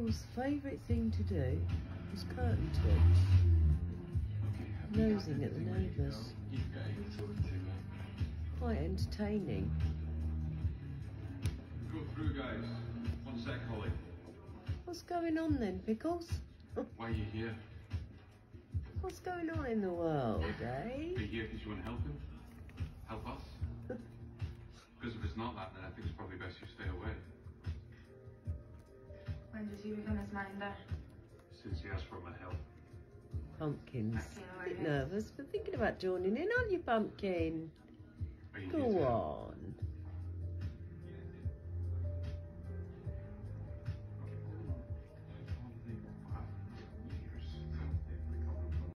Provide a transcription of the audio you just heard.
Pickle's favourite thing to do was curtain twitch. Nosing at the neighbours. Quite entertaining. Go through, guys. One sec, Holly. What's going on then, Pickles? Why are you here? What's going on in the world, eh? You here because you want to help him? Help us? Because if it's not that, then I think it's probably best did you become his minder? Since he asked for my help. Pumpkin's Okay, a bit nervous for thinking about joining in, aren't you, Pumpkin? Are you Go here to help? on.